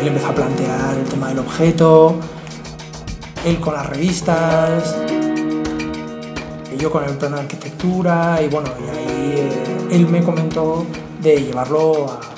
Él empezó a plantear el tema del objeto, él con las revistas, yo con el plano de arquitectura, y bueno, y ahí eh, él me comentó de llevarlo a